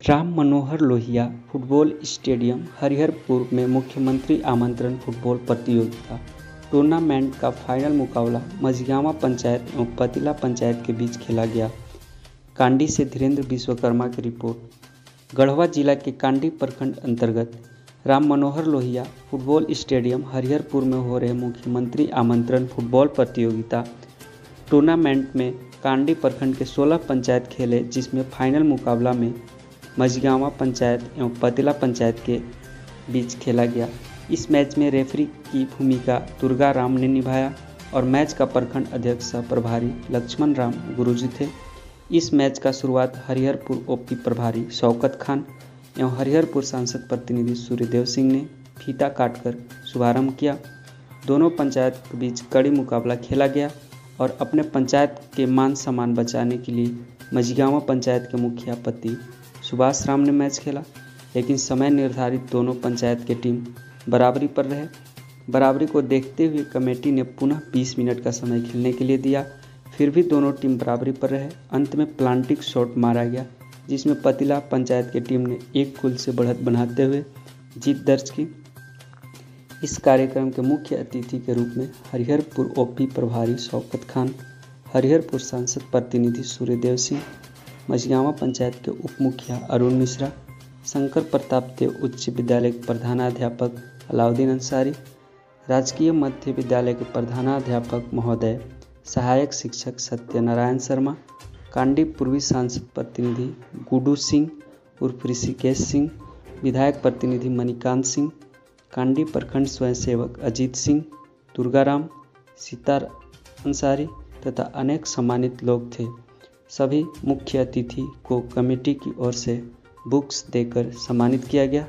Ram Manohar Lohia football stadium, Hariharpur में मुख्यमंत्री आमंत्रण फुटबॉल प्रतियोगिता, टूर्नामेंट का फाइनल मुकाबला मझियावा पंचायत एवं पतिला पंचायत के बीच खेला गया। कांडी से धीरेन्द्र विश्वकर्मा की रिपोर्ट। गढ़वा जिला के कांडी प्रखंड अंतर्गत राम मनोहर लोहिया फुटबॉल स्टेडियम, हरिहरपुर में हो रहे मुख्यमंत्री आमंत्रण फुटबॉल प्रतियोगिता टूर्नामेंट में कांडी प्रखंड के 16 पंचायत खेले, जिसमें फाइनल मुकाबला में मझगावा पंचायत एवं पतिला पंचायत के बीच खेला गया। इस मैच में रेफरी की भूमिका दुर्गा राम ने निभाया और मैच का प्रखंड अध्यक्ष सह प्रभारी लक्ष्मण राम गुरुजी थे। इस मैच का शुरुआत हरिहरपुर ओपी प्रभारी शौकत खान एवं हरिहरपुर सांसद प्रतिनिधि सूर्यदेव सिंह ने फीता काटकर शुभारंभ किया। दोनों पंचायत के बीच कड़ी मुकाबला खेला गया और अपने पंचायत के मान सम्मान बचाने के लिए मझगावा पंचायत के मुखिया पति सुभाष राम ने मैच खेला, लेकिन समय निर्धारित दोनों पंचायत के टीम बराबरी पर रहे। बराबरी को देखते हुए कमेटी ने पुनः 20 मिनट का समय खेलने के लिए दिया। फिर भी दोनों टीम बराबरी पर रहे। अंत में प्लांटिक शॉट मारा गया, जिसमें पतिला पंचायत की टीम ने एक कुल से बढ़त बनाते हुए जीत दर्ज की। इस कार्यक्रम के मुख्य अतिथि के रूप में हरिहरपुर ओपी प्रभारी शौकत खान, हरिहरपुर सांसद प्रतिनिधि सूर्यदेव सिंह मझगावा पंचायत के उप मुखिया अरुण मिश्रा, शंकर प्रताप देव उच्च विद्यालय के प्रधानाध्यापक अलाउद्दीन अंसारी, राजकीय मध्य विद्यालय के प्रधानाध्यापक महोदय, सहायक शिक्षक सत्यनारायण शर्मा, कांडी पूर्वी सांसद प्रतिनिधि गुडू सिंह, उर्फ़ ऋषिकेश सिंह, विधायक प्रतिनिधि मणिकांत सिंह, कांडी प्रखंड स्वयंसेवक अजीत सिंह, दुर्गाराम, सीतार अंसारी तथा अनेक सम्मानित लोग थे। सभी मुख्य अतिथि को कमेटी की ओर से बुक्स देकर सम्मानित किया गया।